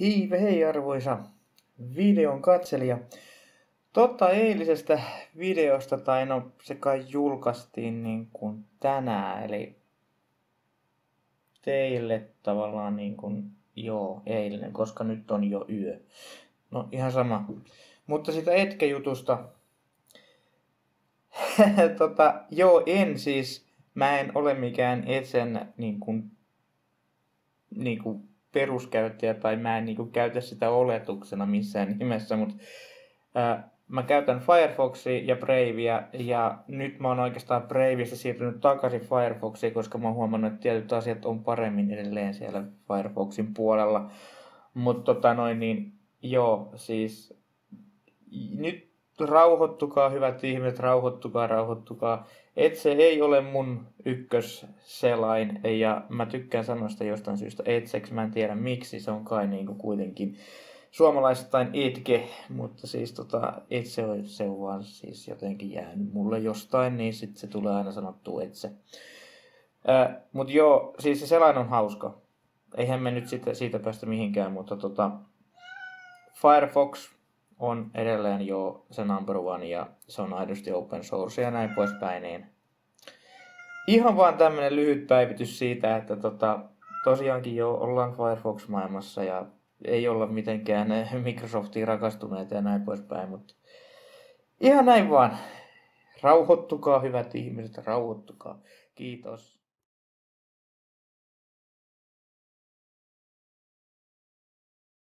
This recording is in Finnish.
Hiive hei arvoisa videon katselija. Totta eilisestä videosta, tai no se kai julkaistiin niin kuin tänään, eli teille tavallaan niin kuin, joo, eilinen, koska nyt on jo yö. No ihan sama. Mutta sitä etkejutusta, tota, joo, en siis, mä en ole mikään etsen niin kuin, niin kuin peruskäyttäjä tai mä en niin käytä sitä oletuksena missään nimessä, mutta ää, mä käytän Firefoxia ja Bravea ja nyt mä oon oikeastaan Braveista siirtynyt takaisin Firefoxiin, koska mä oon huomannut, että tietyt asiat on paremmin edelleen siellä Firefoxin puolella. Mutta tota noin niin, joo, siis nyt rauhoittukaa hyvät ihmiset, rauhoittukaa, rauhoittukaa. Et se ei ole mun ykkösselain ja mä tykkään sanoa sitä jostain syystä etseksi. Mä en tiedä miksi, se on kai niinku kuitenkin suomalaistain itke, mutta siis tota, itse se on vaan siis jotenkin jäänyt mulle jostain, niin sitten se tulee aina sanottua itse. Äh, mutta joo, siis se selain on hauska. Eihän me nyt siitä, siitä päästä mihinkään, mutta tota, Firefox on edelleen jo se number one ja se on aidosti open source ja näin poispäin. Niin ihan vaan tämmönen lyhyt päivitys siitä, että tota, tosiaankin jo ollaan Firefox-maailmassa ja ei olla mitenkään Microsoftiin rakastuneita ja näin poispäin, mutta ihan näin vaan. Rauhoittukaa hyvät ihmiset, rauhoittukaa. Kiitos.